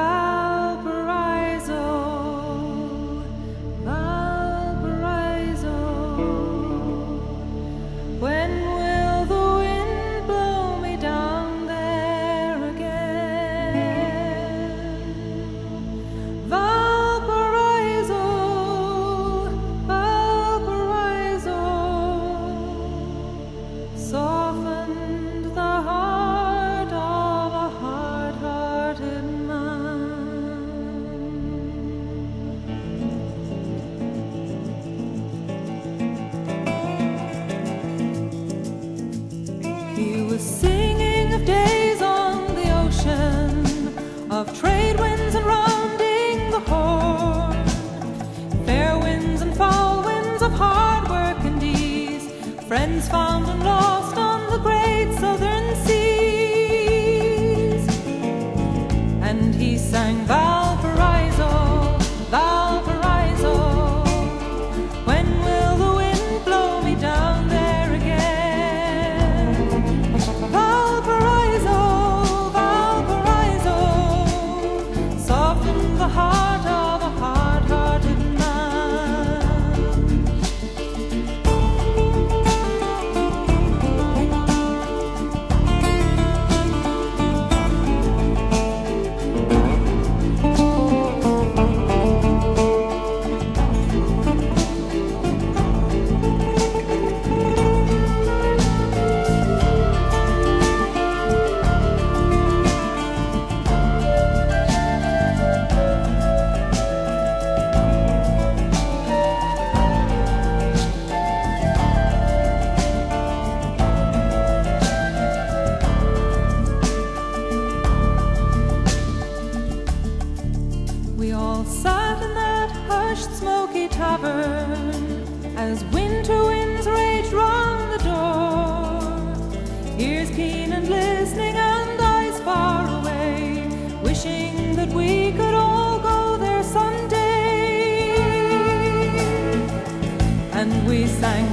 how friends found and lost on the great southern seas. And he sang all sat in that hushed, smoky tavern as winter winds raged round the door. Ears keen and listening, and eyes far away, wishing that we could all go there someday. And we sang